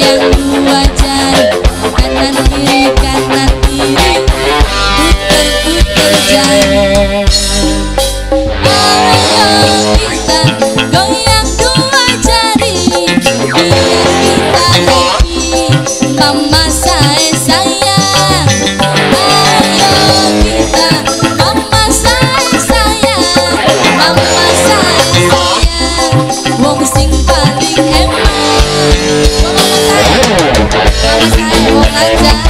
yang dua cari kanan kiri kanan I'm